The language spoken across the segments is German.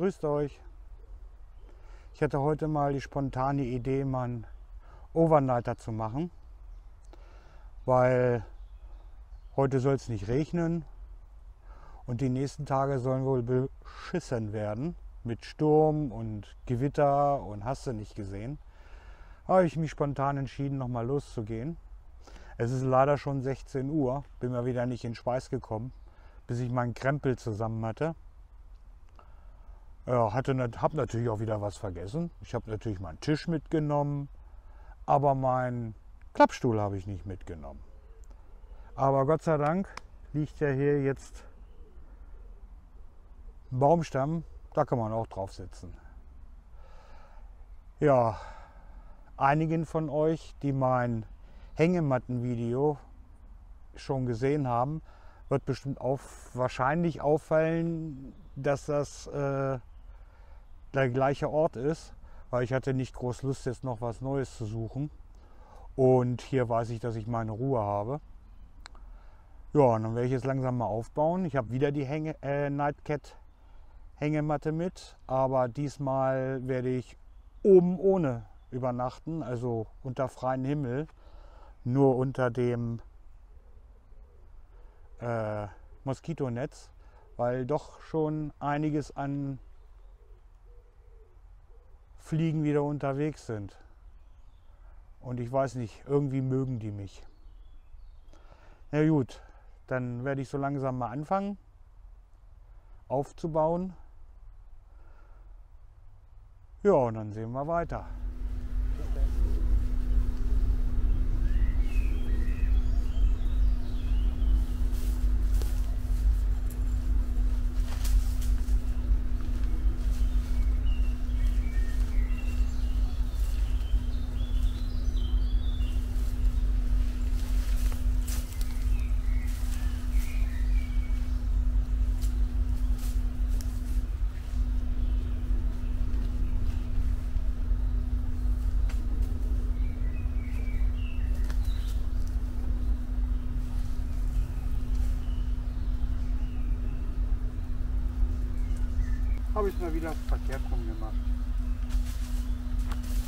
Grüßt euch. Ich hatte heute mal die spontane Idee, mal einen Overnighter zu machen, weil heute soll es nicht regnen und die nächsten Tage sollen wohl beschissen werden mit Sturm und Gewitter und hast du nicht gesehen. Habe ich mich spontan entschieden, nochmal loszugehen. Es ist leider schon 16 Uhr, bin mal wieder nicht in Schweiß gekommen, bis ich meinen Krempel zusammen hatte. Ja, habe natürlich auch wieder was vergessen. Ich habe natürlich meinen Tisch mitgenommen, aber meinen Klappstuhl habe ich nicht mitgenommen. Aber Gott sei Dank liegt ja hier jetzt ein Baumstamm, da kann man auch drauf sitzen. Ja, einigen von euch, die mein Hängematten-Video schon gesehen haben, wird bestimmt auf, wahrscheinlich auffallen, dass das äh, der gleiche Ort ist, weil ich hatte nicht groß Lust, jetzt noch was Neues zu suchen. Und hier weiß ich, dass ich meine Ruhe habe. Ja, und dann werde ich jetzt langsam mal aufbauen. Ich habe wieder die Hänge, äh, Nightcat Hängematte mit, aber diesmal werde ich oben ohne übernachten, also unter freiem Himmel, nur unter dem äh, Moskitonetz, weil doch schon einiges an Fliegen wieder unterwegs sind. Und ich weiß nicht, irgendwie mögen die mich. Na gut, dann werde ich so langsam mal anfangen aufzubauen. Ja, und dann sehen wir weiter. habe ich mal wieder verkehrt rum gemacht.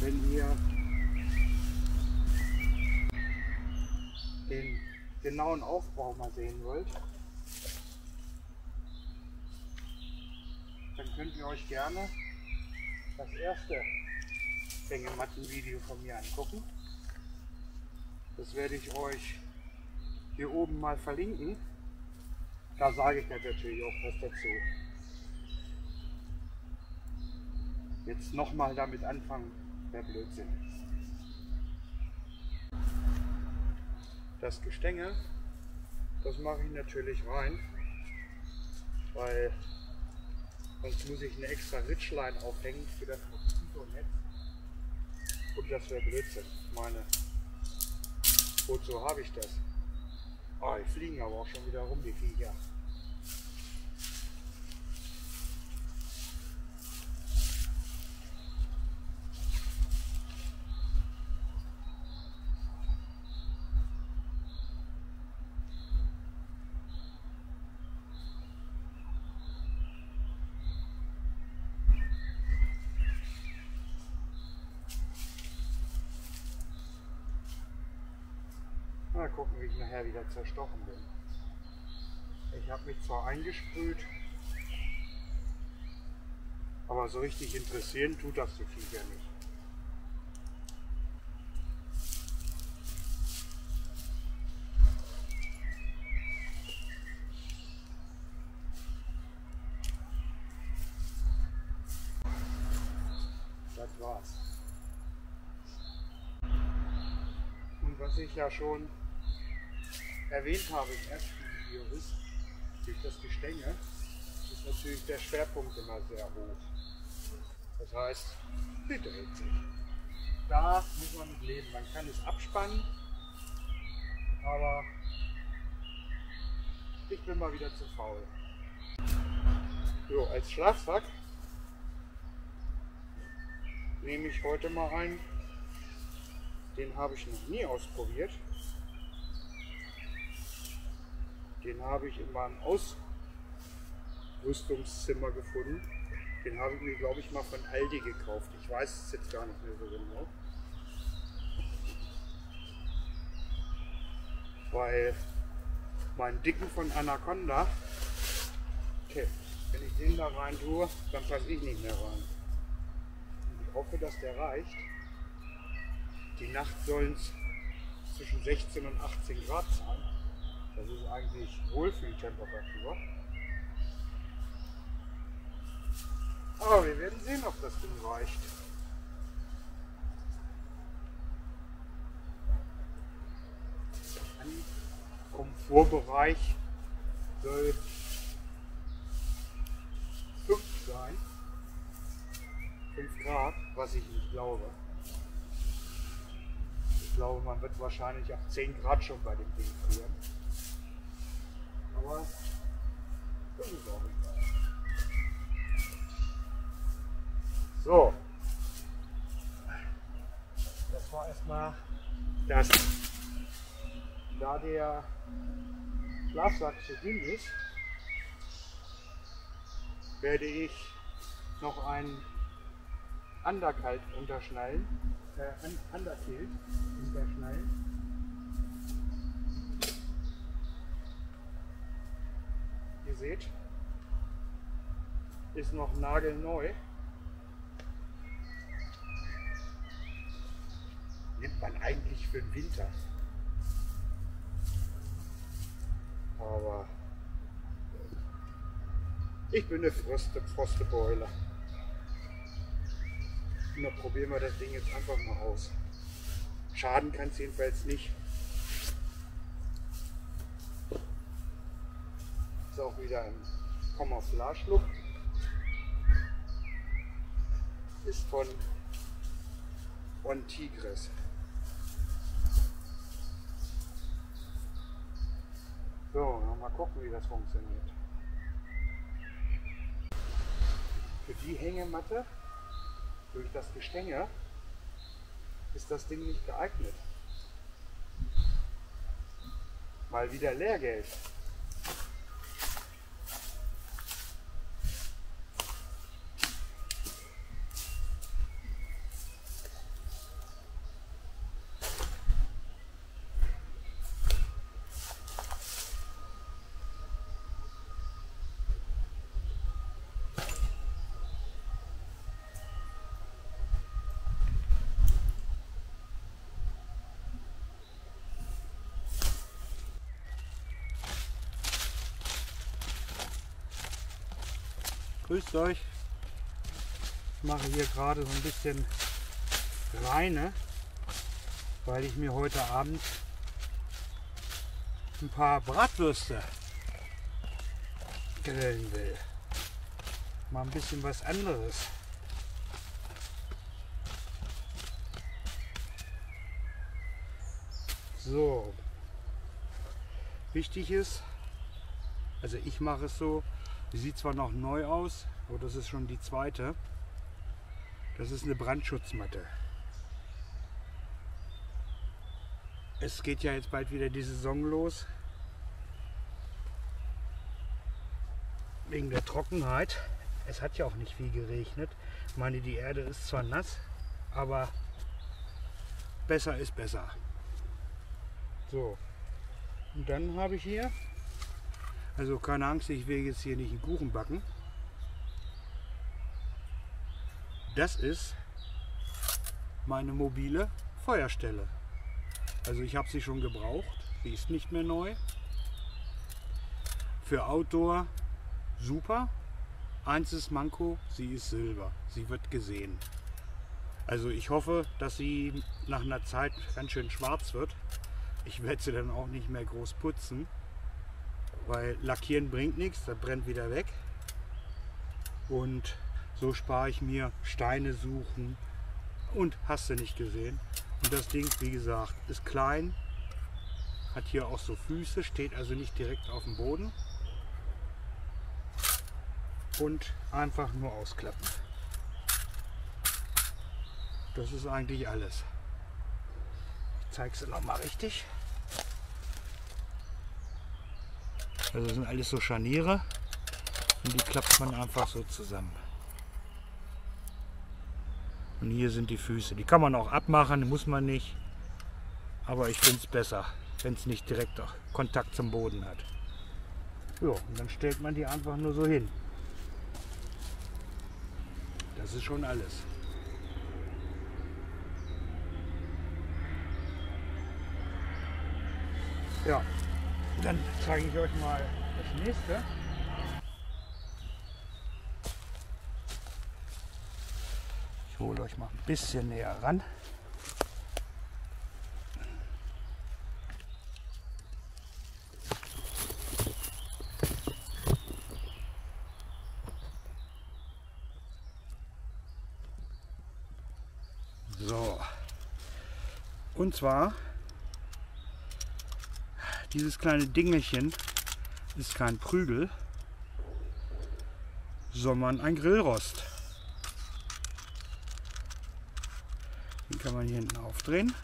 Wenn ihr den genauen Aufbau mal sehen wollt, dann könnt ihr euch gerne das erste Hängematten-Video von mir angucken. Das werde ich euch hier oben mal verlinken. Da sage ich natürlich auch was dazu. Jetzt nochmal damit anfangen, wäre Blödsinn. Das Gestänge, das mache ich natürlich rein, weil sonst muss ich eine extra Ritschlein aufhängen für das Moskitonetz. Und das wäre Blödsinn. Meine, wozu habe ich das? Oh, die fliegen aber auch schon wieder rum, die Viecher. Mal gucken, wie ich nachher wieder zerstochen bin. Ich habe mich zwar eingesprüht, aber so richtig interessieren tut das die Viecher nicht. Das war's. Und was ich ja schon erwähnt habe im ersten Video ist, durch das Gestänge ist natürlich der Schwerpunkt immer sehr hoch. Das heißt, sie dreht sich. Da muss man mit leben. Man kann es abspannen, aber ich bin mal wieder zu faul. So, als Schlafsack nehme ich heute mal ein. Den habe ich noch nie ausprobiert. Den habe ich in meinem Ausrüstungszimmer gefunden. Den habe ich mir, glaube ich, mal von Aldi gekauft. Ich weiß es jetzt gar nicht mehr so genau. Weil mein Dicken von Anaconda, okay, wenn ich den da rein tue, dann passe ich nicht mehr rein. Ich hoffe, dass der reicht. Die Nacht sollen es zwischen 16 und 18 Grad sein. Das ist eigentlich Wohlfühltemperatur. Aber wir werden sehen, ob das Ding reicht. Ein Komfortbereich soll 5 sein. 5 Grad, was ich nicht glaube. Ich glaube, man wird wahrscheinlich ab 10 Grad schon bei dem Ding frieren. Aber das ist auch egal. So. Das war erstmal das. Da der Schlafsack zu dünn ist, werde ich noch einen Underkalt unterschnallen, äh, Underkilt unterschnallen. Ihr seht, ist noch nagelneu. Nimmt man eigentlich für den Winter. Aber ich bin eine Froste, Frostebeule. Und dann probieren wir das Ding jetzt einfach mal aus. Schaden kann es jedenfalls nicht. Auch wieder ein Camouflage-Look. Ist von On Tigres. So, mal gucken, wie das funktioniert. Für die Hängematte durch das Gestänge ist das Ding nicht geeignet. Mal wieder Lehrgeld. Grüßt euch. Ich mache hier gerade so ein bisschen reine, weil ich mir heute Abend ein paar Bratwürste grillen will. Mal ein bisschen was anderes. So. Wichtig ist, also ich mache es so, die sieht zwar noch neu aus, aber das ist schon die zweite. Das ist eine Brandschutzmatte. Es geht ja jetzt bald wieder die Saison los. Wegen der Trockenheit. Es hat ja auch nicht viel geregnet. Ich meine, die Erde ist zwar nass, aber besser ist besser. So. Und dann habe ich hier also keine Angst, ich will jetzt hier nicht einen Kuchen backen. Das ist meine mobile Feuerstelle. Also ich habe sie schon gebraucht. Sie ist nicht mehr neu. Für Outdoor super. Eins ist Manko, sie ist Silber. Sie wird gesehen. Also ich hoffe, dass sie nach einer Zeit ganz schön schwarz wird. Ich werde sie dann auch nicht mehr groß putzen. Weil lackieren bringt nichts, das brennt wieder weg. Und so spare ich mir Steine suchen und hast du nicht gesehen. Und das Ding, wie gesagt, ist klein, hat hier auch so Füße, steht also nicht direkt auf dem Boden. Und einfach nur ausklappen. Das ist eigentlich alles. Ich zeige es noch mal richtig. Also das sind alles so Scharniere und die klappt man einfach so zusammen. Und hier sind die Füße. Die kann man auch abmachen, muss man nicht. Aber ich finde es besser, wenn es nicht direkt Kontakt zum Boden hat. Ja, und dann stellt man die einfach nur so hin. Das ist schon alles. Ja, dann zeige ich euch mal das nächste. Ich hole euch mal ein bisschen näher ran. So. Und zwar dieses kleine Dingelchen ist kein Prügel, sondern ein Grillrost. Den kann man hier hinten aufdrehen.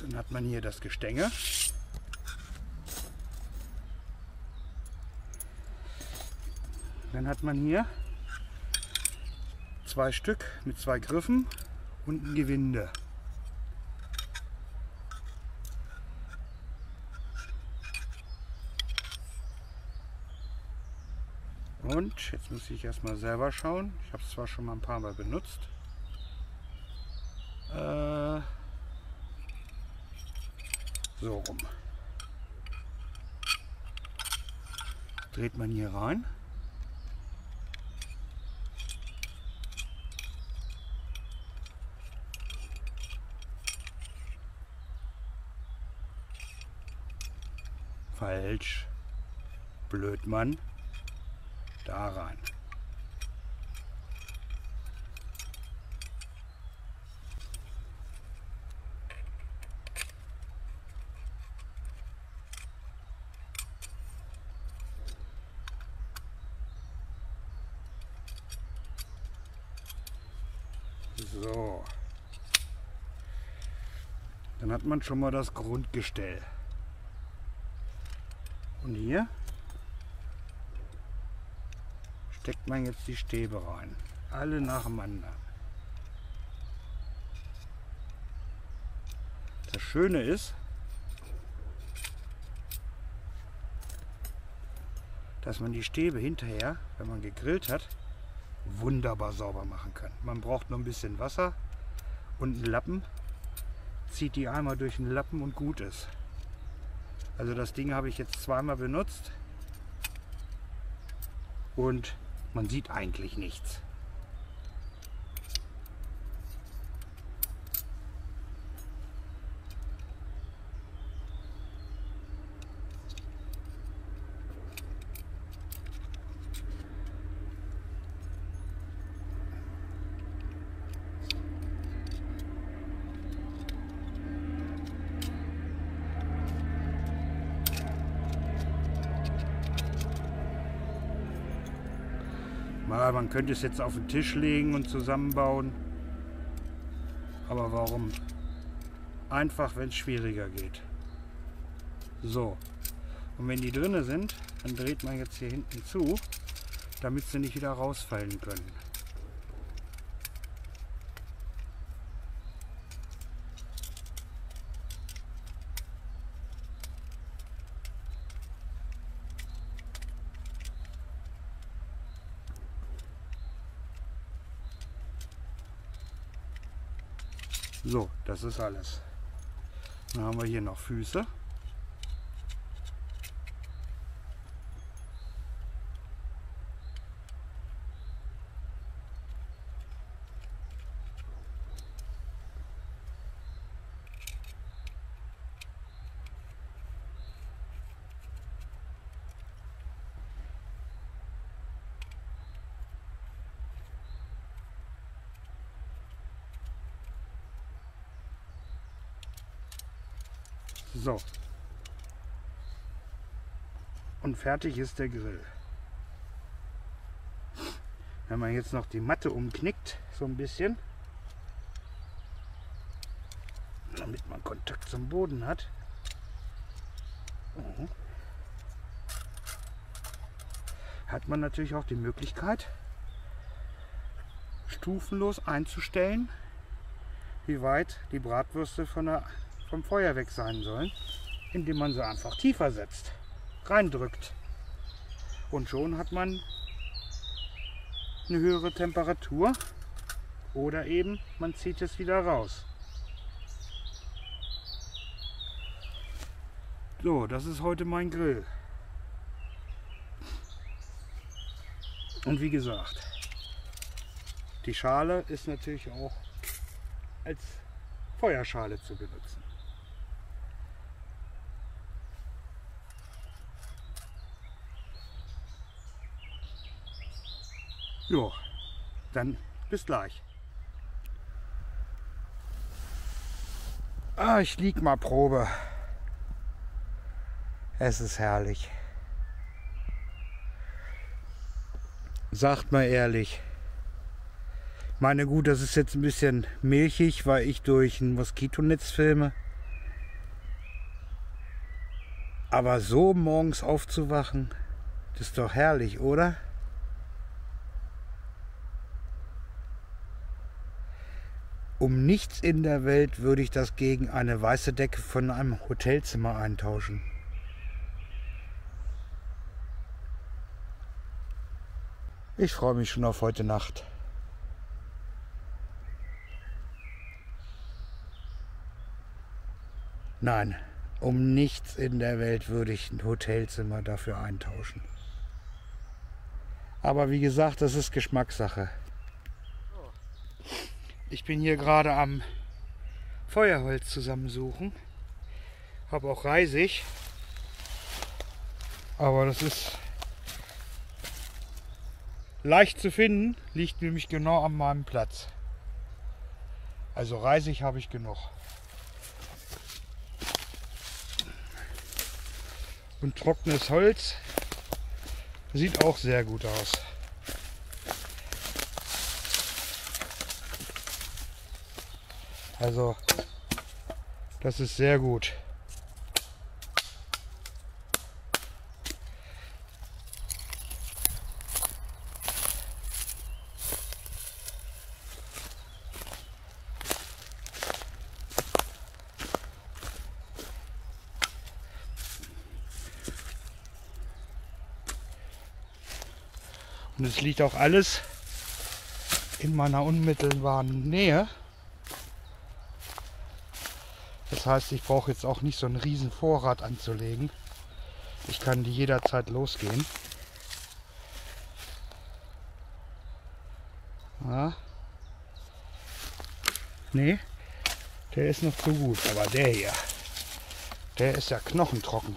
Dann hat man hier das Gestänge. Dann hat man hier zwei Stück mit zwei Griffen und ein Gewinde. Und jetzt muss ich erstmal selber schauen. Ich habe es zwar schon mal ein paar Mal benutzt. Äh, so rum. Dreht man hier rein. Falsch. Blödmann. Da rein. So. Dann hat man schon mal das Grundgestell. Und hier steckt man jetzt die Stäbe rein. Alle nacheinander. Das Schöne ist, dass man die Stäbe hinterher, wenn man gegrillt hat, wunderbar sauber machen kann. Man braucht nur ein bisschen Wasser und einen Lappen, zieht die einmal durch den Lappen und gut ist. Also das Ding habe ich jetzt zweimal benutzt und man sieht eigentlich nichts. Mal, man könnte es jetzt auf den Tisch legen und zusammenbauen. Aber warum? Einfach, wenn es schwieriger geht. So. Und wenn die drinne sind, dann dreht man jetzt hier hinten zu, damit sie nicht wieder rausfallen können. So, das ist alles. Dann haben wir hier noch Füße. So. Und fertig ist der Grill. Wenn man jetzt noch die Matte umknickt, so ein bisschen, damit man Kontakt zum Boden hat. hat man natürlich auch die Möglichkeit, stufenlos einzustellen, wie weit die Bratwürste von der, vom Feuer weg sein sollen, indem man sie einfach tiefer setzt, reindrückt. Und schon hat man eine höhere Temperatur oder eben man zieht es wieder raus. So, das ist heute mein Grill. Und wie gesagt, die Schale ist natürlich auch als Feuerschale zu benutzen. Jo, dann bis gleich. Ah, ich lieg mal Probe. Es ist herrlich. Sagt mal ehrlich. Meine gut, das ist jetzt ein bisschen milchig, weil ich durch ein Moskitonetz filme. Aber so morgens aufzuwachen, das ist doch herrlich, oder? Um nichts in der Welt würde ich das gegen eine weiße Decke von einem Hotelzimmer eintauschen. Ich freue mich schon auf heute Nacht. Nein, um nichts in der Welt würde ich ein Hotelzimmer dafür eintauschen. Aber wie gesagt, das ist Geschmackssache. Ich bin hier gerade am Feuerholz zusammensuchen. Habe auch Reisig. Aber das ist leicht zu finden, liegt nämlich genau an meinem Platz. Also Reisig habe ich genug. Und trockenes Holz sieht auch sehr gut aus. Also das ist sehr gut. Und es liegt auch alles in meiner unmittelbaren Nähe. Das heißt, ich brauche jetzt auch nicht so einen riesen Vorrat anzulegen. Ich kann die jederzeit losgehen. Ja. Nee, der ist noch zu gut. Aber der hier, der ist ja knochentrocken.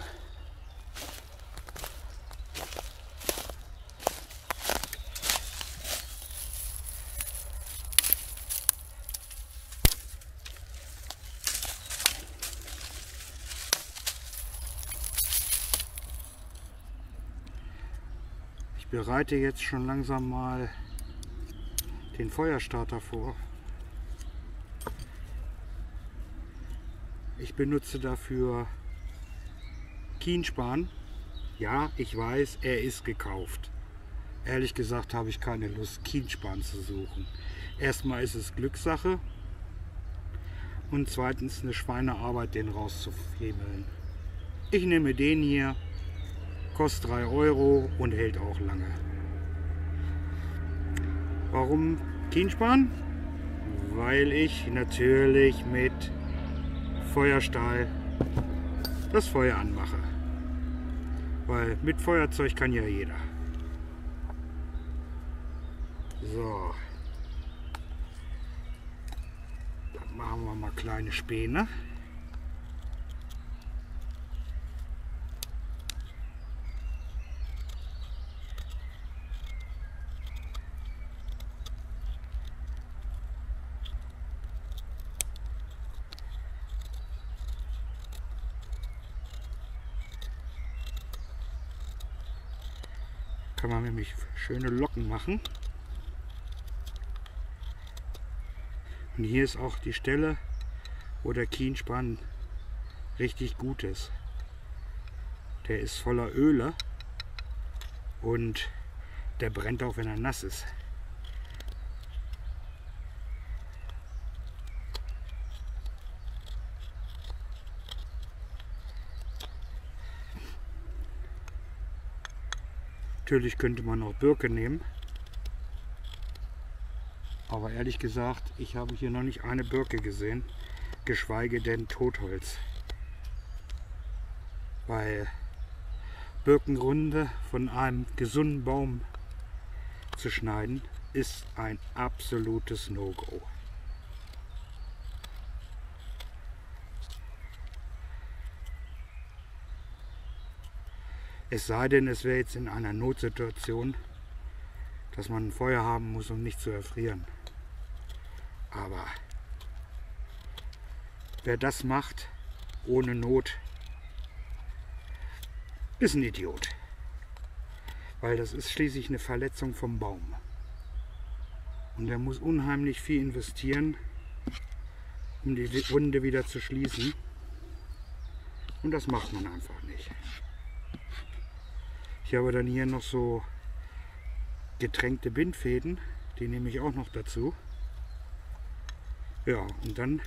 Bereite jetzt schon langsam mal den Feuerstarter vor. Ich benutze dafür Kienspan. Ja, ich weiß, er ist gekauft. Ehrlich gesagt habe ich keine Lust, Kienspan zu suchen. Erstmal ist es Glückssache und zweitens eine Schweinearbeit, den rauszufämeln. Ich nehme den hier kostet 3 Euro und hält auch lange. Warum Kienspan? Weil ich natürlich mit Feuerstahl das Feuer anmache. Weil mit Feuerzeug kann ja jeder. So. Dann machen wir mal kleine Späne. Kann man nämlich schöne Locken machen. Und hier ist auch die Stelle, wo der Kienspann richtig gut ist. Der ist voller Öle und der brennt auch, wenn er nass ist. Natürlich könnte man auch Birke nehmen. Aber ehrlich gesagt, ich habe hier noch nicht eine Birke gesehen, geschweige denn Totholz. Weil Birkenrunde von einem gesunden Baum zu schneiden, ist ein absolutes No-Go. Es sei denn, es wäre jetzt in einer Notsituation, dass man ein Feuer haben muss, um nicht zu erfrieren. Aber wer das macht, ohne Not, ist ein Idiot. Weil das ist schließlich eine Verletzung vom Baum. Und er muss unheimlich viel investieren, um die Wunde wieder zu schließen. Und das macht man einfach nicht. Ich habe dann hier noch so getränkte Bindfäden, die nehme ich auch noch dazu. Ja, und dann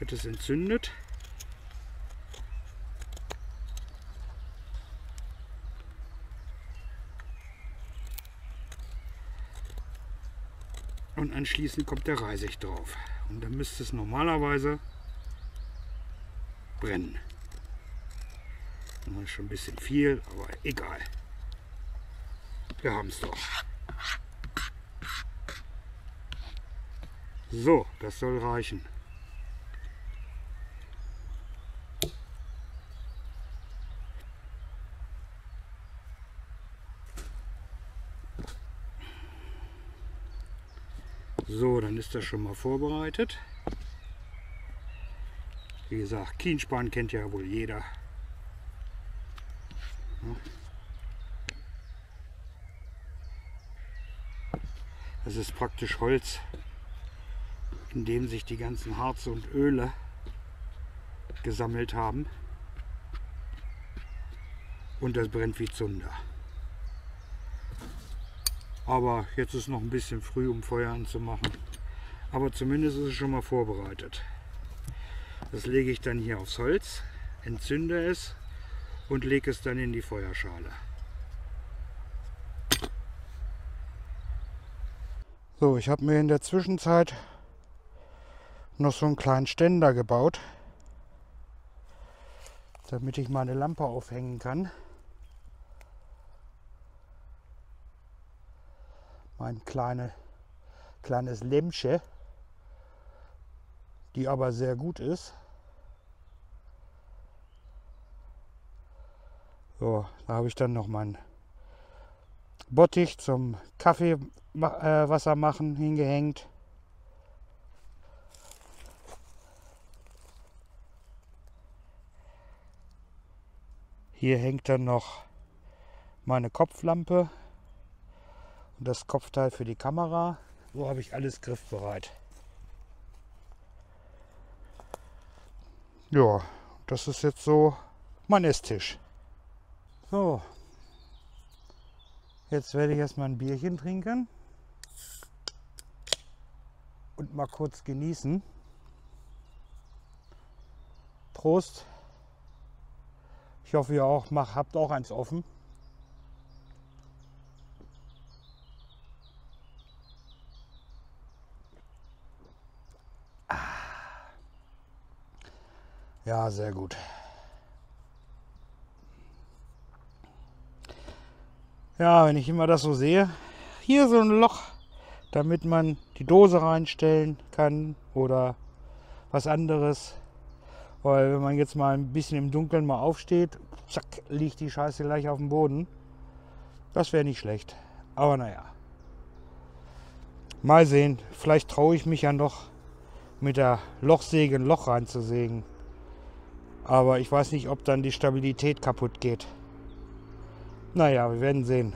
wird es entzündet. Und anschließend kommt der Reisig drauf. Und dann müsste es normalerweise brennen. Ist schon ein bisschen viel, aber egal. Wir haben es doch. So, das soll reichen. So, dann ist das schon mal vorbereitet. Wie gesagt, Kienspan kennt ja wohl jeder. Das ist praktisch Holz, in dem sich die ganzen Harze und Öle gesammelt haben. Und das brennt wie Zunder. Aber jetzt ist noch ein bisschen früh, um Feuer anzumachen. Aber zumindest ist es schon mal vorbereitet. Das lege ich dann hier aufs Holz, entzünde es und lege es dann in die Feuerschale. So, ich habe mir in der Zwischenzeit noch so einen kleinen Ständer gebaut, damit ich meine Lampe aufhängen kann. Mein kleine, kleines Lämpchen, die aber sehr gut ist. So, da habe ich dann noch mein Bottich zum Kaffeewasser machen hingehängt. Hier hängt dann noch meine Kopflampe und das Kopfteil für die Kamera. So habe ich alles griffbereit. Ja, das ist jetzt so mein Esstisch. So, Jetzt werde ich erstmal ein Bierchen trinken und mal kurz genießen. Prost. Ich hoffe, ihr auch macht, habt auch eins offen. Ah. Ja, sehr gut. Ja, wenn ich immer das so sehe, hier so ein Loch, damit man die Dose reinstellen kann oder was anderes. Weil wenn man jetzt mal ein bisschen im Dunkeln mal aufsteht, zack, liegt die Scheiße gleich auf dem Boden. Das wäre nicht schlecht. Aber naja. Mal sehen. Vielleicht traue ich mich ja noch mit der Lochsäge ein Loch reinzusägen. Aber ich weiß nicht, ob dann die Stabilität kaputt geht. Naja, wir werden sehen.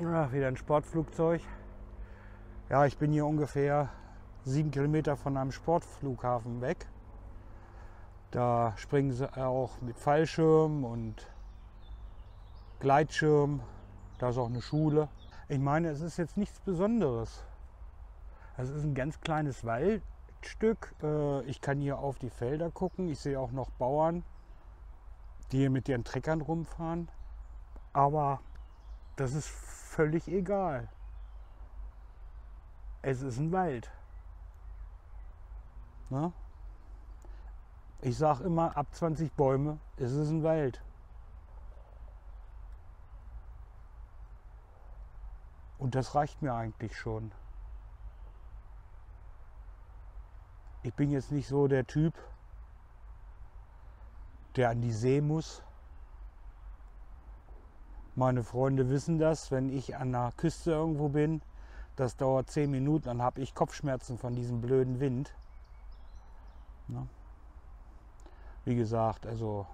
Ja, wieder ein Sportflugzeug. Ja, ich bin hier ungefähr sieben Kilometer von einem Sportflughafen weg. Da springen sie auch mit Fallschirm und Gleitschirm. Da ist auch eine Schule. Ich meine, es ist jetzt nichts Besonderes. Es ist ein ganz kleines Waldstück. Äh, ich kann hier auf die Felder gucken. Ich sehe auch noch Bauern, die hier mit ihren Treckern rumfahren. Aber das ist völlig egal. Es ist ein Wald. Na? Ich sage immer, ab 20 Bäume ist es ein Wald. Und das reicht mir eigentlich schon. Ich bin jetzt nicht so der Typ, der an die See muss. Meine Freunde wissen das, wenn ich an der Küste irgendwo bin, das dauert zehn Minuten, dann habe ich Kopfschmerzen von diesem blöden Wind. Ja. Wie gesagt, also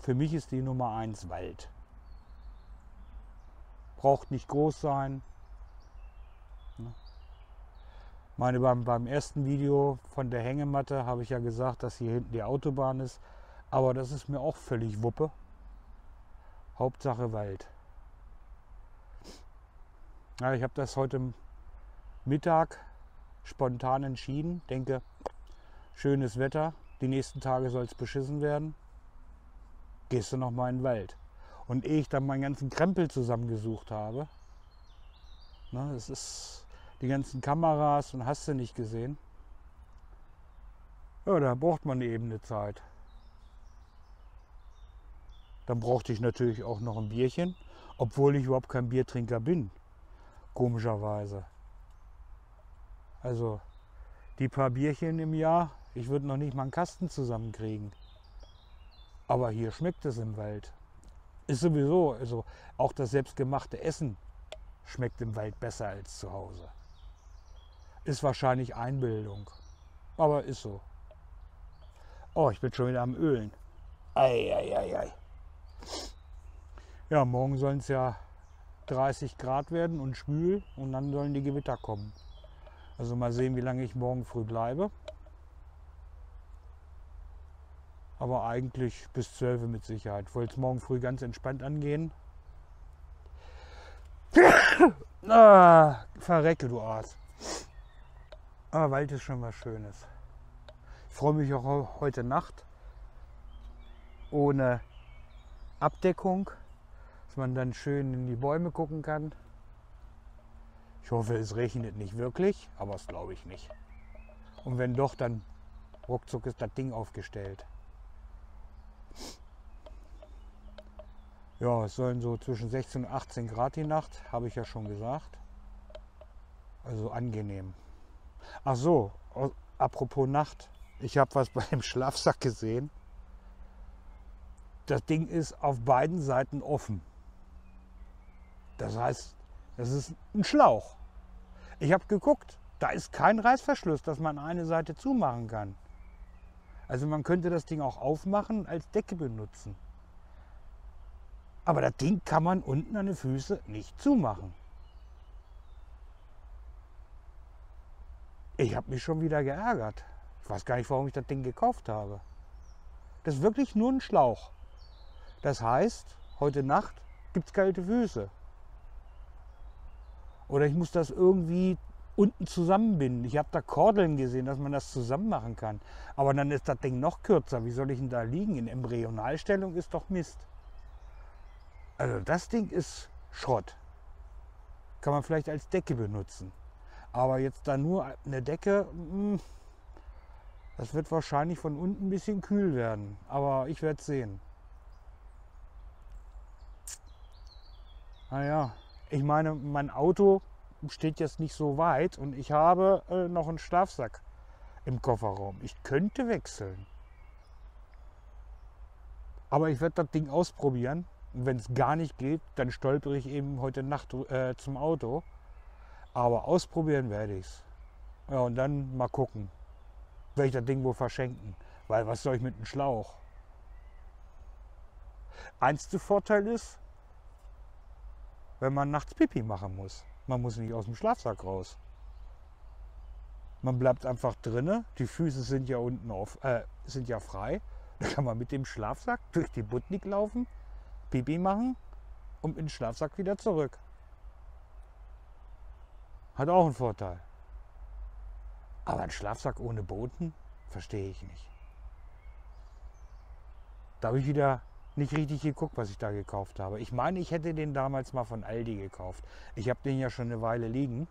für mich ist die Nummer eins Wald. Braucht nicht groß sein, meine, beim, beim ersten Video von der Hängematte habe ich ja gesagt, dass hier hinten die Autobahn ist. Aber das ist mir auch völlig Wuppe. Hauptsache Wald. Ja, ich habe das heute Mittag spontan entschieden. Denke, schönes Wetter. Die nächsten Tage soll es beschissen werden. Gehst du noch mal in den Wald. Und ehe ich dann meinen ganzen Krempel zusammengesucht habe, ne, es ist die ganzen Kameras und hast du nicht gesehen. Ja, da braucht man eben eine Zeit. Dann brauchte ich natürlich auch noch ein Bierchen, obwohl ich überhaupt kein Biertrinker bin. Komischerweise. Also die paar Bierchen im Jahr, ich würde noch nicht mal einen Kasten zusammenkriegen. Aber hier schmeckt es im Wald. Ist sowieso, also auch das selbstgemachte Essen schmeckt im Wald besser als zu Hause. Ist wahrscheinlich Einbildung. Aber ist so. Oh, ich bin schon wieder am Ölen. Eieiei. Ja, morgen sollen es ja 30 Grad werden und schwül und dann sollen die Gewitter kommen. Also mal sehen, wie lange ich morgen früh bleibe. Aber eigentlich bis 12 mit Sicherheit. Ich wollte es morgen früh ganz entspannt angehen. ah, verrecke, du Arsch. Aber Wald ist schon was Schönes. Ich freue mich auch heute Nacht ohne Abdeckung, dass man dann schön in die Bäume gucken kann. Ich hoffe, es regnet nicht wirklich, aber das glaube ich nicht. Und wenn doch, dann ruckzuck ist das Ding aufgestellt. Ja, es sollen so zwischen 16 und 18 Grad die Nacht, habe ich ja schon gesagt. Also angenehm. Ach so, apropos Nacht. Ich habe was beim Schlafsack gesehen. Das Ding ist auf beiden Seiten offen. Das heißt, das ist ein Schlauch. Ich habe geguckt, da ist kein Reißverschluss, dass man eine Seite zumachen kann. Also man könnte das Ding auch aufmachen, als Decke benutzen. Aber das Ding kann man unten an den Füßen nicht zumachen. Ich habe mich schon wieder geärgert. Ich weiß gar nicht, warum ich das Ding gekauft habe. Das ist wirklich nur ein Schlauch. Das heißt, heute Nacht gibt es kalte Füße. Oder ich muss das irgendwie unten zusammenbinden. Ich habe da Kordeln gesehen, dass man das zusammen machen kann. Aber dann ist das Ding noch kürzer. Wie soll ich denn da liegen? In Embryonalstellung ist doch Mist. Also das Ding ist Schrott. Kann man vielleicht als Decke benutzen. Aber jetzt da nur eine Decke, hm, das wird wahrscheinlich von unten ein bisschen kühl werden. Aber ich werde es sehen. Naja, ich meine, mein Auto steht jetzt nicht so weit und ich habe äh, noch einen Schlafsack im Kofferraum. Ich könnte wechseln. Aber ich werde das Ding ausprobieren. Und wenn es gar nicht geht, dann stolpere ich eben heute Nacht äh, zum Auto. Aber ausprobieren werde ich es. Ja, und dann mal gucken. Das Ding wohl verschenken. Weil was soll ich mit einem Schlauch? Einzige Vorteil ist, wenn man nachts Pipi machen muss. Man muss nicht aus dem Schlafsack raus. Man bleibt einfach drinne. Die Füße sind ja unten auf, äh, sind ja frei Da kann man mit dem Schlafsack durch die Butnik laufen, Pipi machen und mit dem Schlafsack wieder zurück. Hat auch einen Vorteil. Aber ein Schlafsack ohne Boden verstehe ich nicht. Da habe ich wieder nicht richtig geguckt, was ich da gekauft habe. Ich meine, ich hätte den damals mal von Aldi gekauft. Ich habe den ja schon eine Weile liegen.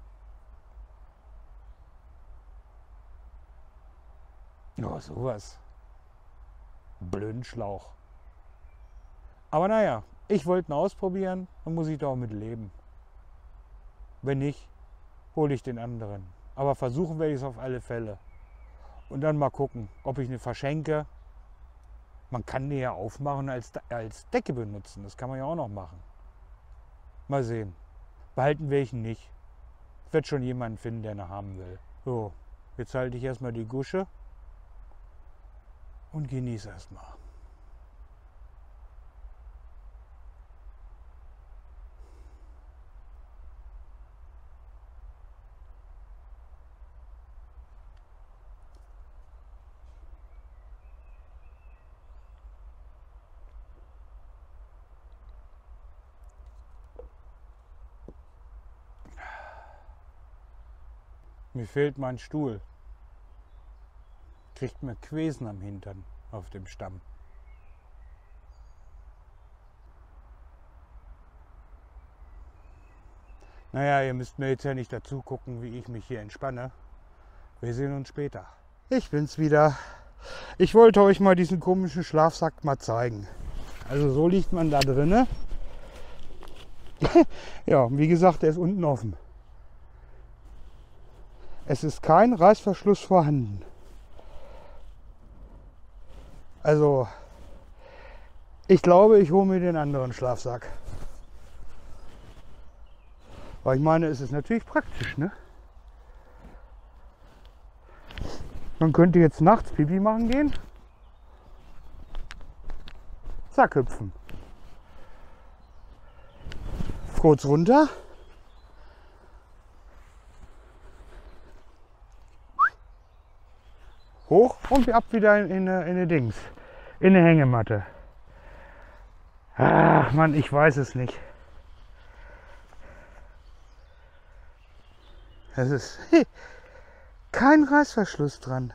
Oh, sowas. Blöden Schlauch. Aber naja, ich wollte ihn ausprobieren, dann muss ich da auch mit leben. Wenn nicht, hole ich den anderen. Aber versuchen werde ich es auf alle Fälle. Und dann mal gucken, ob ich eine verschenke. Man kann die ja aufmachen als, als Decke benutzen. Das kann man ja auch noch machen. Mal sehen. Behalten welchen nicht. Wird schon jemanden finden, der eine haben will. So, jetzt halte ich erstmal die Gusche und genieße erstmal. Mir fehlt mein Stuhl. Kriegt mir Quesen am Hintern auf dem Stamm. Naja, ihr müsst mir jetzt ja nicht dazu gucken, wie ich mich hier entspanne. Wir sehen uns später. Ich bin's wieder. Ich wollte euch mal diesen komischen Schlafsack mal zeigen. Also so liegt man da drinne. ja, wie gesagt, der ist unten offen. Es ist kein Reißverschluss vorhanden. Also, ich glaube, ich hole mir den anderen Schlafsack. Weil ich meine, es ist natürlich praktisch, ne? Man könnte jetzt nachts Pipi machen gehen. Zack, hüpfen. Kurz runter. Hoch und ab wieder in, in, in eine Dings, in eine Hängematte. Ach man, ich weiß es nicht. Es ist kein Reißverschluss dran.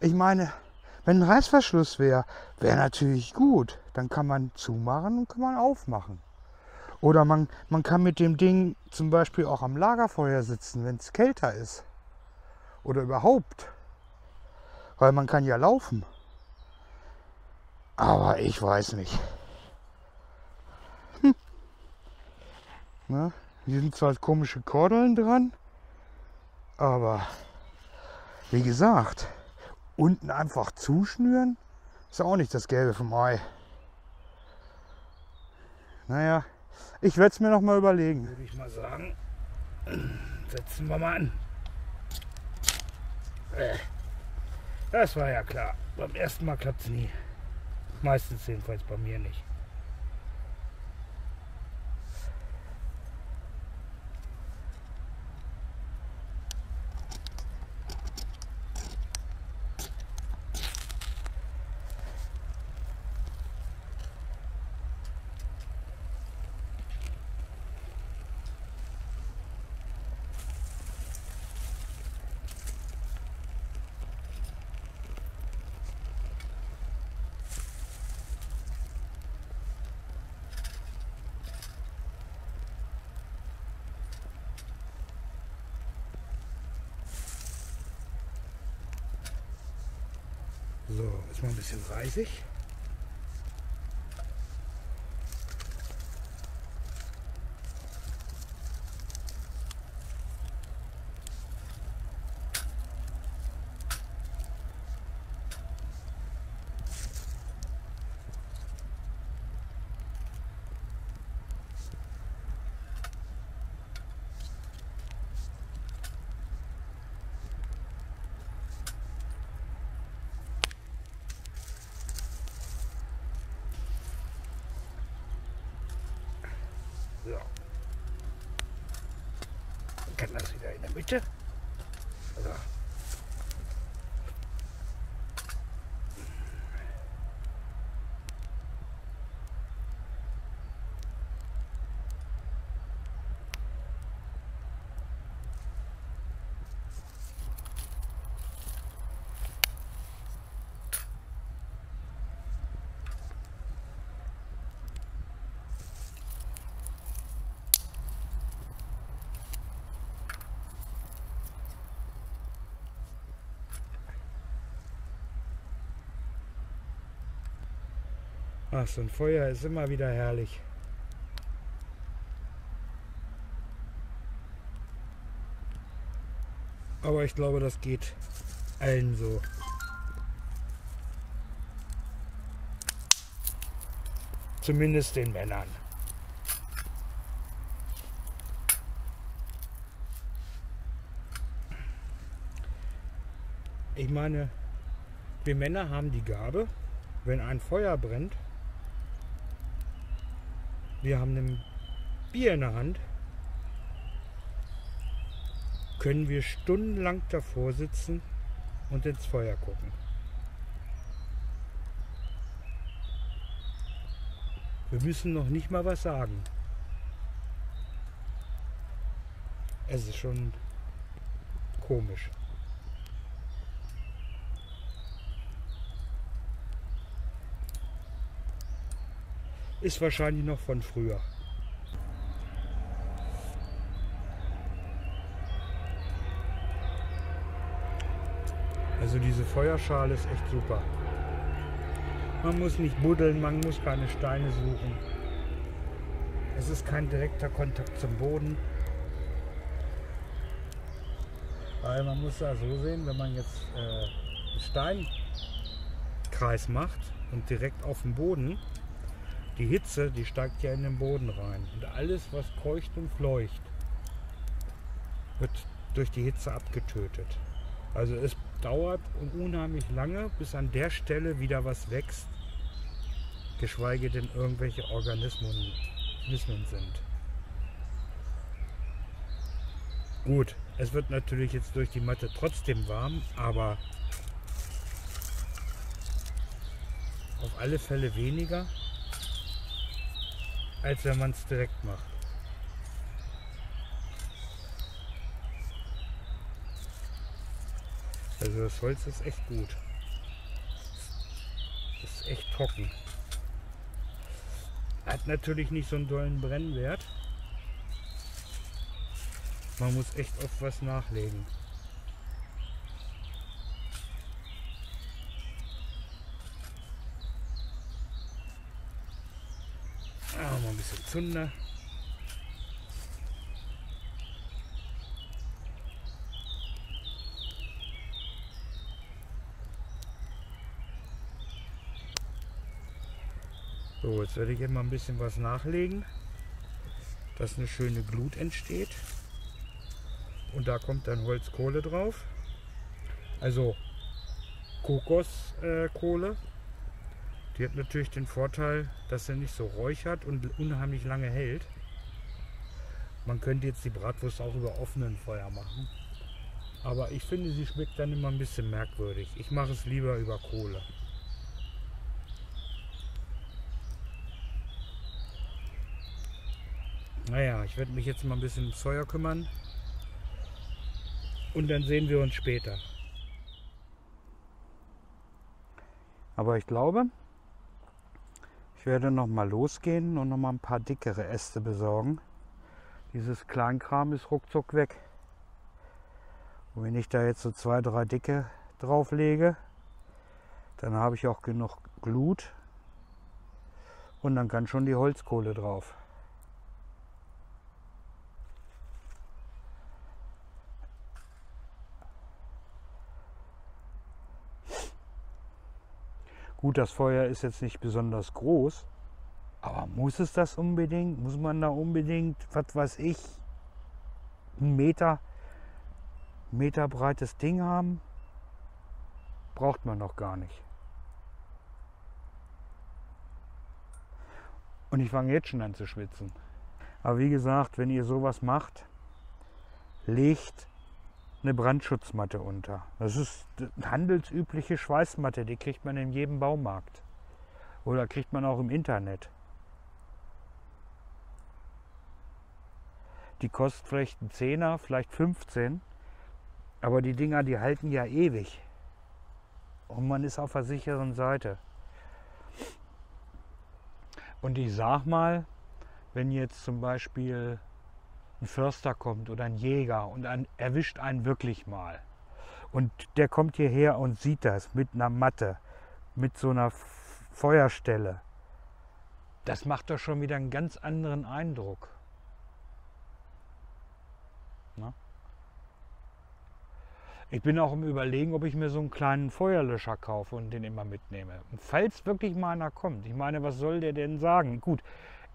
Ich meine, wenn ein Reißverschluss wäre, wäre natürlich gut. Dann kann man zumachen und kann man aufmachen. Oder man, man kann mit dem Ding zum Beispiel auch am Lagerfeuer sitzen, wenn es kälter ist. Oder überhaupt. Weil man kann ja laufen. Aber ich weiß nicht. Hm. Na, hier sind zwar komische Kordeln dran, aber wie gesagt, unten einfach zuschnüren, ist auch nicht das Gelbe vom Ei. Naja, ich werde es mir noch mal überlegen. Würde ich mal sagen. Setzen wir mal an. Äh. Das war ja klar. Beim ersten Mal klappt es nie. Meistens jedenfalls bei mir nicht. So, ist mal ein bisschen reisig. So. Kann das wieder in der Mitte. So. Ach, so ein Feuer ist immer wieder herrlich. Aber ich glaube, das geht allen so. Zumindest den Männern. Ich meine, wir Männer haben die Gabe, wenn ein Feuer brennt, wir haben ein Bier in der Hand, können wir stundenlang davor sitzen und ins Feuer gucken. Wir müssen noch nicht mal was sagen. Es ist schon komisch. Ist wahrscheinlich noch von früher. Also diese Feuerschale ist echt super. Man muss nicht buddeln, man muss keine Steine suchen. Es ist kein direkter Kontakt zum Boden. Weil man muss da so sehen, wenn man jetzt äh, einen Steinkreis macht und direkt auf dem Boden, die Hitze, die steigt ja in den Boden rein. Und alles, was keucht und fleucht, wird durch die Hitze abgetötet. Also es dauert unheimlich lange, bis an der Stelle wieder was wächst, geschweige denn irgendwelche Organismen sind. Gut, es wird natürlich jetzt durch die Matte trotzdem warm, aber auf alle Fälle weniger, als wenn man es direkt macht. Also das Holz ist echt gut. Ist echt trocken. Hat natürlich nicht so einen dollen Brennwert. Man muss echt oft was nachlegen. Ah, mal ein bisschen Zunder. So, jetzt werde ich hier mal ein bisschen was nachlegen, dass eine schöne Glut entsteht. Und da kommt dann Holzkohle drauf. Also Kokoskohle. Die hat natürlich den Vorteil, dass sie nicht so räuchert und unheimlich lange hält. Man könnte jetzt die Bratwurst auch über offenen Feuer machen. Aber ich finde, sie schmeckt dann immer ein bisschen merkwürdig. Ich mache es lieber über Kohle. Naja, ich werde mich jetzt mal ein bisschen ums Feuer kümmern. Und dann sehen wir uns später. Aber ich glaube, werde noch mal losgehen und noch mal ein paar dickere Äste besorgen. Dieses Kleinkram ist ruckzuck weg. Und wenn ich da jetzt so zwei, drei dicke drauf lege, dann habe ich auch genug Glut und dann kann schon die Holzkohle drauf. Gut, das Feuer ist jetzt nicht besonders groß, aber muss es das unbedingt? Muss man da unbedingt, was weiß ich, ein Meter, Meter breites Ding haben? Braucht man noch gar nicht. Und ich fange jetzt schon an zu schwitzen. Aber wie gesagt, wenn ihr sowas macht, legt eine Brandschutzmatte unter. Das ist eine handelsübliche Schweißmatte, die kriegt man in jedem Baumarkt. Oder kriegt man auch im Internet. Die kostet vielleicht einen Zehner, vielleicht 15. Aber die Dinger, die halten ja ewig. Und man ist auf der sicheren Seite. Und ich sag mal, wenn jetzt zum Beispiel ein Förster kommt oder ein Jäger und ein, erwischt einen wirklich mal. Und der kommt hierher und sieht das mit einer Matte, mit so einer Feuerstelle. das macht doch schon wieder einen ganz anderen Eindruck. Na? Ich bin auch im Überlegen, ob ich mir so einen kleinen Feuerlöscher kaufe und den immer mitnehme. Und falls wirklich mal einer kommt, ich meine, was soll der denn sagen? Gut,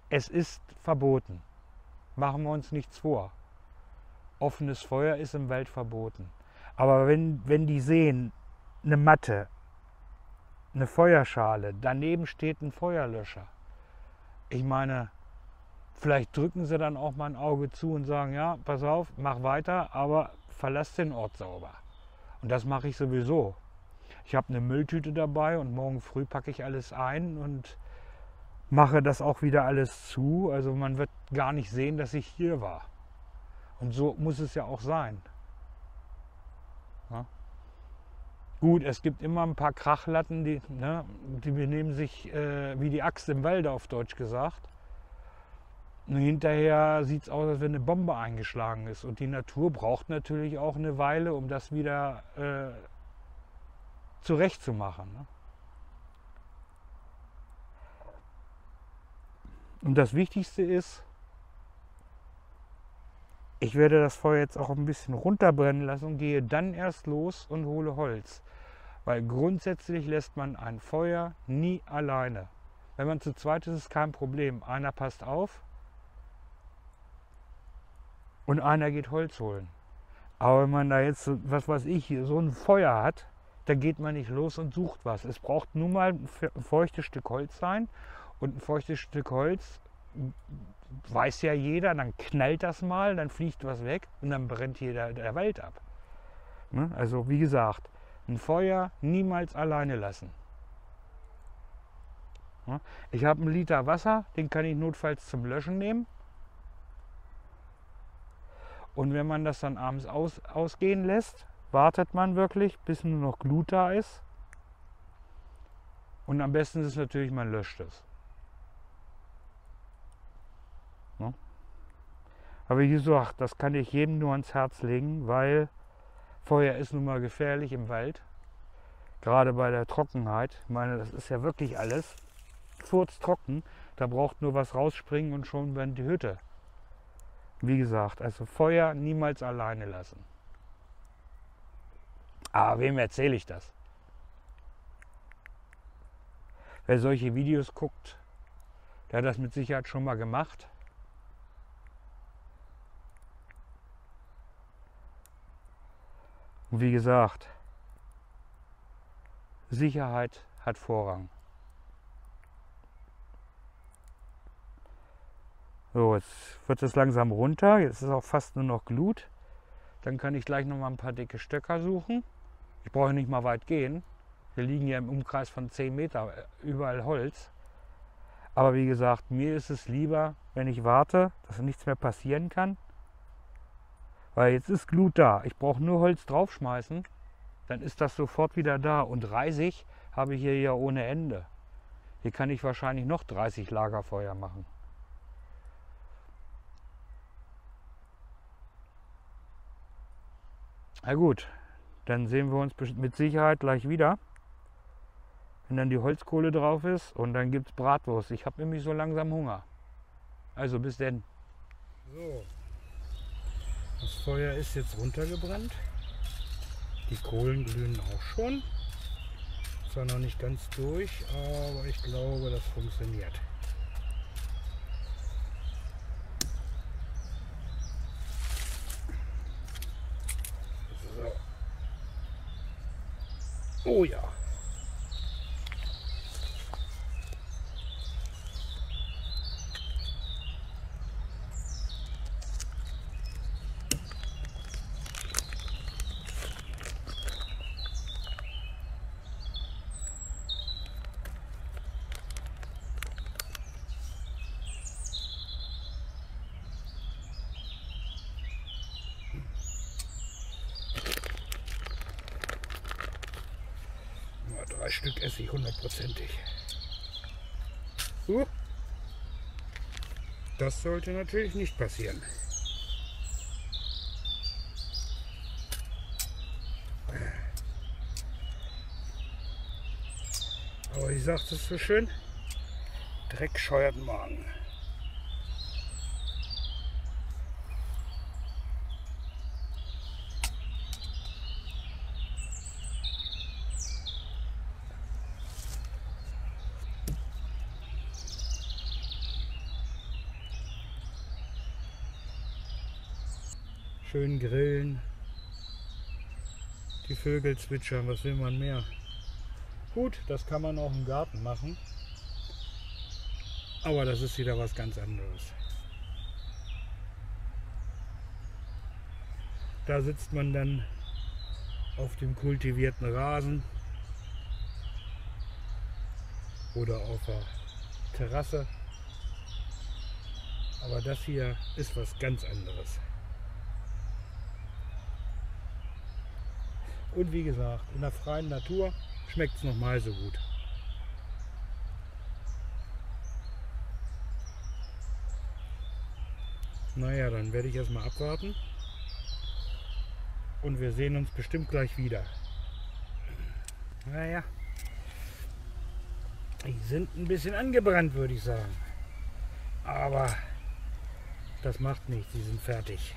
es ist verboten. Machen wir uns nichts vor. Offenes Feuer ist im Wald verboten. Aber wenn, wenn die sehen, eine Matte, eine Feuerschale, daneben steht ein Feuerlöscher. Ich meine, vielleicht drücken sie dann auch mal ein Auge zu und sagen, ja, pass auf, mach weiter, aber verlass den Ort sauber. Und das mache ich sowieso. Ich habe eine Mülltüte dabei und morgen früh packe ich alles ein und mache das auch wieder alles zu. Also man wird gar nicht sehen, dass ich hier war. Und so muss es ja auch sein. Ja? Gut, es gibt immer ein paar Krachlatten, die, ne, die benehmen sich äh, wie die Axt im Walde, auf Deutsch gesagt. Und hinterher sieht es aus, als wenn eine Bombe eingeschlagen ist. Und die Natur braucht natürlich auch eine Weile, um das wieder äh, zurechtzumachen. Ne? Und das Wichtigste ist, ich werde das Feuer jetzt auch ein bisschen runterbrennen lassen und gehe dann erst los und hole Holz. Weil grundsätzlich lässt man ein Feuer nie alleine. Wenn man zu zweit ist, ist es kein Problem. Einer passt auf und einer geht Holz holen. Aber wenn man da jetzt, was weiß ich, so ein Feuer hat, da geht man nicht los und sucht was. Es braucht nun mal ein feuchtes Stück Holz sein und ein feuchtes Stück Holz weiß ja jeder, dann knallt das mal, dann fliegt was weg und dann brennt hier der, Wald ab. Ne? Also wie gesagt, ein Feuer niemals alleine lassen. Ich habe einen Liter Wasser, den kann ich notfalls zum Löschen nehmen. Und wenn man das dann abends aus, ausgehen lässt, wartet man wirklich, bis nur noch Glut da ist. Und am besten ist es natürlich, man löscht es. Aber wie gesagt, das kann ich jedem nur ans Herz legen, weil Feuer ist nun mal gefährlich im Wald. Gerade bei der Trockenheit. Ich meine, das ist ja wirklich alles furztrocken. Da braucht nur was rausspringen und schon brennt die Hütte. Wie gesagt, also Feuer niemals alleine lassen. Aber wem erzähle ich das? Wer solche Videos guckt, der hat das mit Sicherheit schon mal gemacht. Und wie gesagt, Sicherheit hat Vorrang. So, jetzt wird es langsam runter. Jetzt ist auch fast nur noch Glut. Dann kann ich gleich noch mal ein paar dicke Stöcker suchen. Ich brauche nicht mal weit gehen. Wir liegen ja im Umkreis von 10 Meter überall Holz. Aber wie gesagt, mir ist es lieber, wenn ich warte, dass nichts mehr passieren kann. Weil jetzt ist Glut da. Ich brauche nur Holz draufschmeißen, dann ist das sofort wieder da. Und Reisig habe ich hier ja ohne Ende. Hier kann ich wahrscheinlich noch 30 Lagerfeuer machen. Na gut, dann sehen wir uns mit Sicherheit gleich wieder, wenn dann die Holzkohle drauf ist und dann gibt es Bratwurst. Ich habe nämlich so langsam Hunger. Also bis denn. So, das Feuer ist jetzt runtergebrannt. Die Kohlen glühen auch schon. Zwar noch nicht ganz durch, aber ich glaube, das funktioniert. Oh ja. Stück esse ich hundertprozentig. Uh, das sollte natürlich nicht passieren. Aber ich sagte es so schön, Dreck scheuert Magen. Schön grillen. Die Vögel zwitschern, was will man mehr? Gut, das kann man auch im Garten machen. Aber das ist wieder was ganz anderes. Da sitzt man dann auf dem kultivierten Rasen oder auf der Terrasse. Aber das hier ist was ganz anderes. Und wie gesagt, in der freien Natur schmeckt es nochmal so gut. Naja, dann werde ich erstmal abwarten. Und wir sehen uns bestimmt gleich wieder. Naja, die sind ein bisschen angebrannt, würde ich sagen. Aber das macht nichts, sie sind fertig.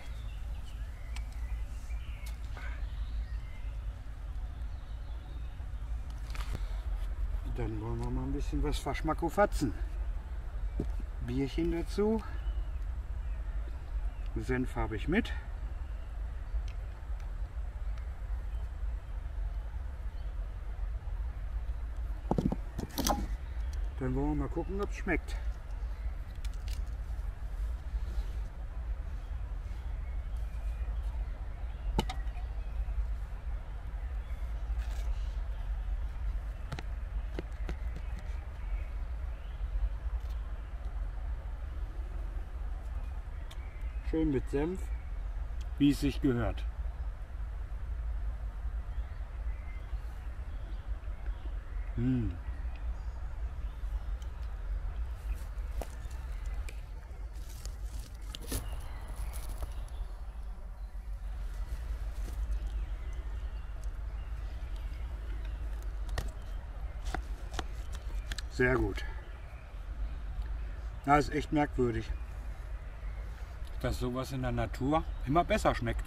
Dann wollen wir mal ein bisschen was verschmackofatzen. Bierchen dazu. Senf habe ich mit. Dann wollen wir mal gucken, ob es schmeckt. Schön mit Senf, wie es sich gehört. Mmh. Sehr gut. Das ist echt merkwürdig dass sowas in der Natur immer besser schmeckt.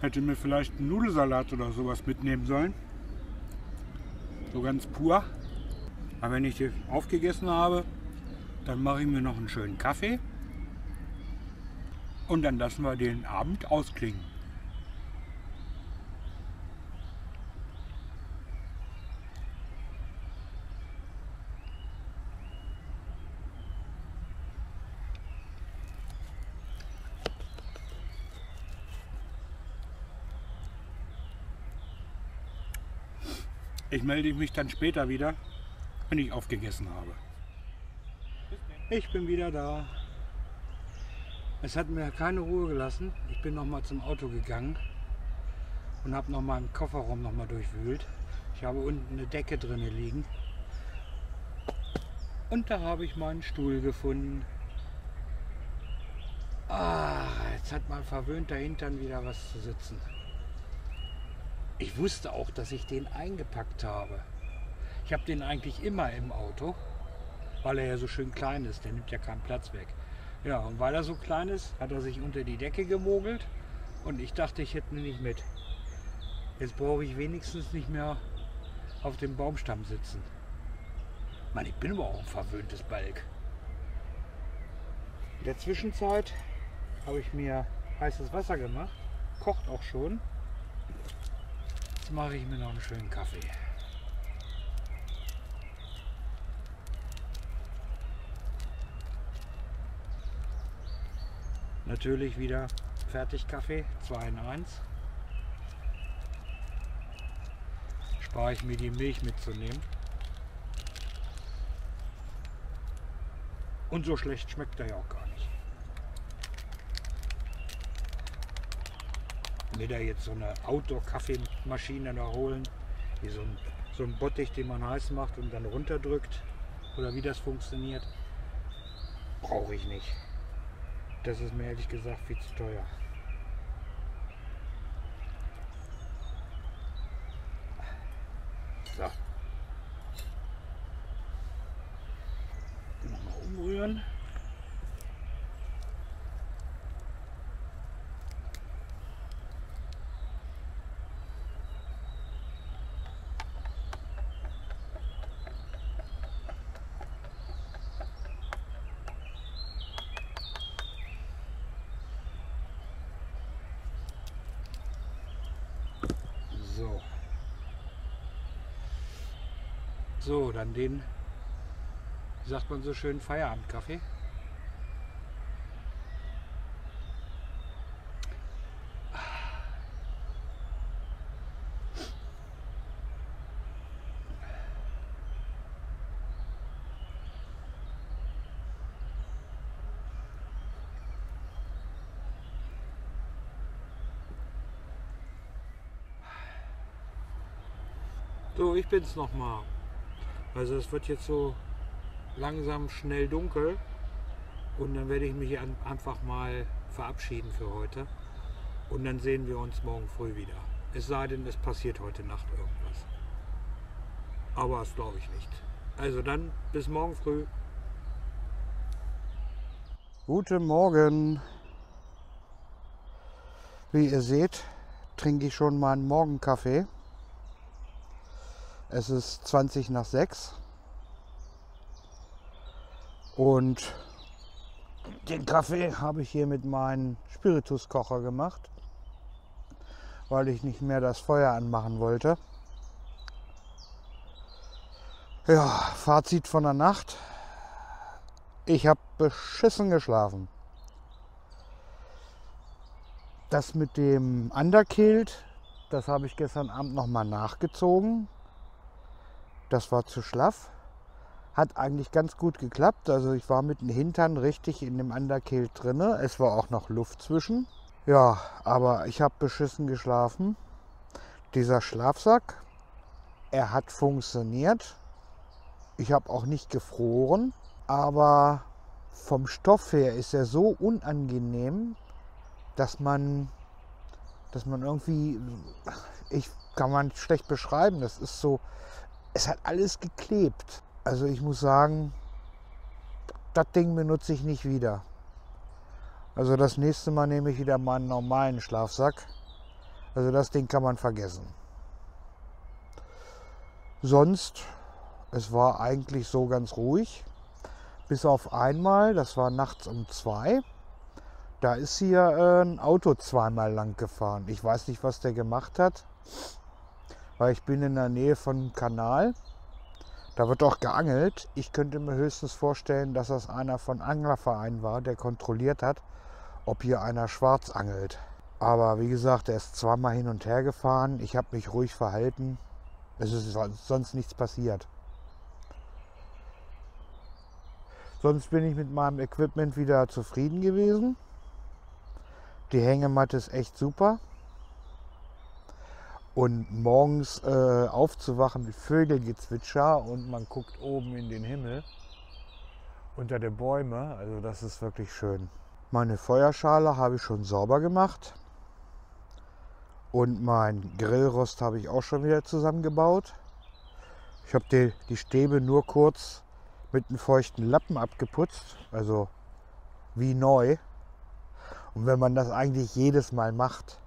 Hätte mir vielleicht einen Nudelsalat oder sowas mitnehmen sollen. So ganz pur. Aber wenn ich die aufgegessen habe, dann mache ich mir noch einen schönen Kaffee und dann lassen wir den Abend ausklingen. Ich melde mich dann später wieder, wenn ich aufgegessen habe. Ich bin wieder da. Es hat mir keine Ruhe gelassen. Ich bin noch mal zum Auto gegangen und habe noch mal im Kofferraum noch mal durchwühlt. Ich habe unten eine Decke drin liegen. Und da habe ich meinen Stuhl gefunden. Ah, jetzt hat mein verwöhnter Hintern wieder was zu sitzen. Ich wusste auch, dass ich den eingepackt habe. Ich habe den eigentlich immer im Auto, weil er ja so schön klein ist. Der nimmt ja keinen Platz weg. Ja, und weil er so klein ist, hat er sich unter die Decke gemogelt und ich dachte, ich hätte ihn nicht mit. Jetzt brauche ich wenigstens nicht mehr auf dem Baumstamm sitzen. Mann, ich bin aber auch ein verwöhntes Balk. In der Zwischenzeit habe ich mir heißes Wasser gemacht, kocht auch schon. Jetzt mache ich mir noch einen schönen Kaffee. Natürlich wieder Fertigkaffee, 2 in 1. Spare ich mir die Milch mitzunehmen. Und so schlecht schmeckt er ja auch gar nicht. Mir da jetzt so eine Outdoor-Kaffeemaschine da holen, Wie so ein, so ein Bottich, den man heiß macht und dann runterdrückt. Oder wie das funktioniert. Brauche ich nicht. Das ist mir ehrlich gesagt viel zu teuer. So. Nochmal umrühren. So. So, dann den, wie sagt man so schön, Feierabendkaffee. So, ich bin's nochmal. Also es wird jetzt so langsam schnell dunkel und dann werde ich mich einfach mal verabschieden für heute und dann sehen wir uns morgen früh wieder. Es sei denn, es passiert heute Nacht irgendwas. Aber das glaube ich nicht. Also dann bis morgen früh. Guten Morgen. Wie ihr seht, trinke ich schon meinen Morgenkaffee. Es ist 20 nach 6. Und den Kaffee habe ich hier mit meinem Spirituskocher gemacht, weil ich nicht mehr das Feuer anmachen wollte. Ja, Fazit von der Nacht. Ich habe beschissen geschlafen. Das mit dem Underkilt, das habe ich gestern Abend nochmal nachgezogen. Das war zu schlaff. Hat eigentlich ganz gut geklappt. Also ich war mit dem Hintern richtig in dem Underkill drinne. Es war auch noch Luft zwischen. Ja, aber ich habe beschissen geschlafen. Dieser Schlafsack, er hat funktioniert. Ich habe auch nicht gefroren, aber vom Stoff her ist er so unangenehm, dass man, dass man irgendwie, ich kann man schlecht beschreiben. Das ist so, es hat alles geklebt. Also ich muss sagen, das Ding benutze ich nicht wieder. Also das nächste Mal nehme ich wieder meinen normalen Schlafsack. Also das Ding kann man vergessen. Sonst, es war eigentlich so ganz ruhig. Bis auf einmal, das war nachts um zwei. Da ist hier äh, ein Auto zweimal lang gefahren. Ich weiß nicht, was der gemacht hat weil ich bin in der Nähe von einem Kanal. Da wird auch geangelt. Ich könnte mir höchstens vorstellen, dass das einer von Anglerverein war, der kontrolliert hat, ob hier einer schwarz angelt. Aber wie gesagt, er ist zweimal hin und her gefahren. Ich habe mich ruhig verhalten. Es ist sonst nichts passiert. Sonst bin ich mit meinem Equipment wieder zufrieden gewesen. Die Hängematte ist echt super. Und morgens äh, aufzuwachen mit Vögelgezwitscher und man guckt oben in den Himmel unter den Bäume. Also das ist wirklich schön. Meine Feuerschale habe ich schon sauber gemacht. Und mein Grillrost habe ich auch schon wieder zusammengebaut. Ich habe die, die Stäbe nur kurz mit einem feuchten Lappen abgeputzt. Also wie neu. Und wenn man das eigentlich jedes Mal macht,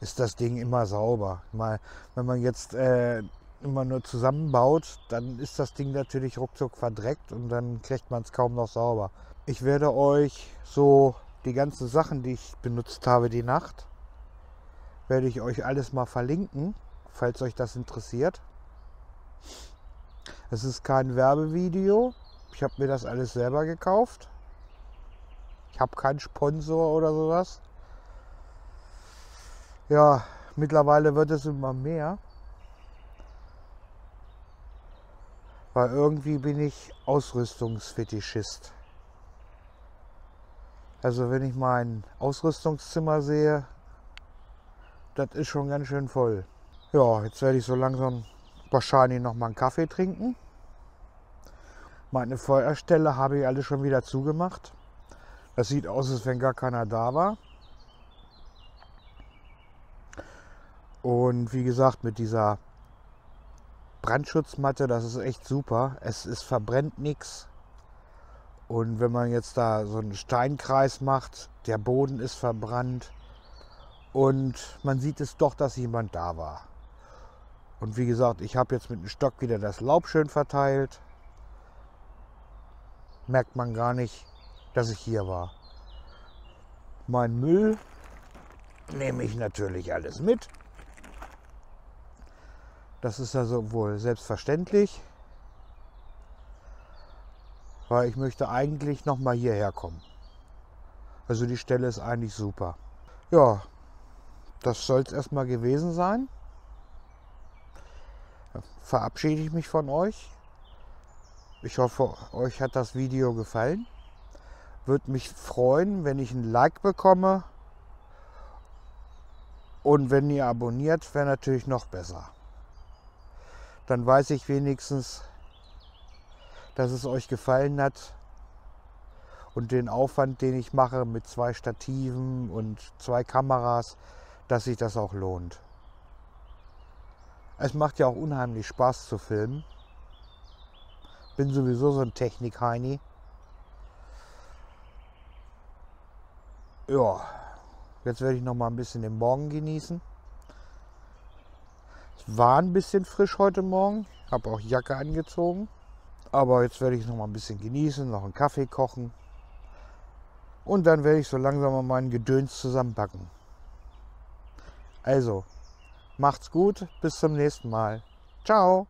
ist das Ding immer sauber. Mal, wenn man jetzt äh, immer nur zusammenbaut, dann ist das Ding natürlich ruckzuck verdreckt und dann kriegt man es kaum noch sauber. Ich werde euch so die ganzen Sachen, die ich benutzt habe die Nacht, werde ich euch alles mal verlinken, falls euch das interessiert. Es ist kein Werbevideo. Ich habe mir das alles selber gekauft. Ich habe keinen Sponsor oder sowas. Ja, mittlerweile wird es immer mehr. Weil irgendwie bin ich Ausrüstungsfetischist. Also wenn ich mein Ausrüstungszimmer sehe, das ist schon ganz schön voll. Ja, jetzt werde ich so langsam wahrscheinlich noch mal einen Kaffee trinken. Meine Feuerstelle habe ich alle schon wieder zugemacht. Das sieht aus, als wenn gar keiner da war. Und wie gesagt, mit dieser Brandschutzmatte, das ist echt super. Es ist verbrennt nichts. Und wenn man jetzt da so einen Steinkreis macht, der Boden ist verbrannt und man sieht es doch, dass jemand da war. Und wie gesagt, ich habe jetzt mit dem Stock wieder das Laub schön verteilt. Merkt man gar nicht, dass ich hier war. Mein Müll nehme ich natürlich alles mit. Das ist also wohl selbstverständlich, weil ich möchte eigentlich noch mal hierher kommen. Also die Stelle ist eigentlich super. Ja, das soll es erstmal gewesen sein. Verabschiede ich mich von euch. Ich hoffe, euch hat das Video gefallen. Würde mich freuen, wenn ich ein Like bekomme. Und wenn ihr abonniert, wäre natürlich noch besser dann weiß ich wenigstens, dass es euch gefallen hat und den Aufwand, den ich mache mit zwei Stativen und zwei Kameras, dass sich das auch lohnt. Es macht ja auch unheimlich Spaß zu filmen. Bin sowieso so ein Technik-Heini. Ja, jetzt werde ich noch mal ein bisschen den Morgen genießen. War ein bisschen frisch heute Morgen, habe auch Jacke angezogen. Aber jetzt werde ich noch mal ein bisschen genießen, noch einen Kaffee kochen. Und dann werde ich so langsam mal meinen Gedöns zusammenpacken. Also, macht's gut, bis zum nächsten Mal. Ciao.